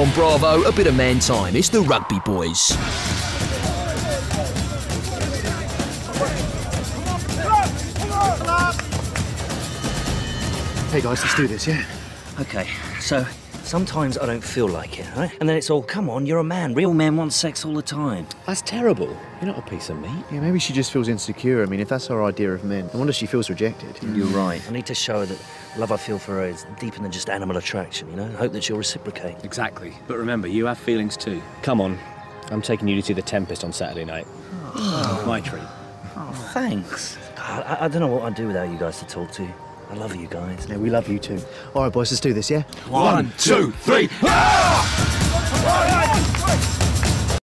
Tomorrow on Bravo, a bit of man time. It's the Rugby Boys. Hey guys, let's do this, yeah? Okay, so sometimes I don't feel like it, right? And then it's all, come on, you're a man. Real men want sex all the time. That's terrible. You're not a piece of meat. Yeah, maybe she just feels insecure. I mean, if that's her idea of men, I wonder if she feels rejected. You're right. I need to show her that love I feel for her is deeper than just animal attraction, you know? Hope that she'll reciprocate. Exactly. But remember, you have feelings too. Come on. I'm taking you to see The Tempest on Saturday night. My treat. Oh, thanks. God, I, I don't know what I'd do without you guys to talk to. I love you guys. Yeah, we love you too. All right, boys, let's do this, yeah? One, two, three. Right, ah! right. Ah!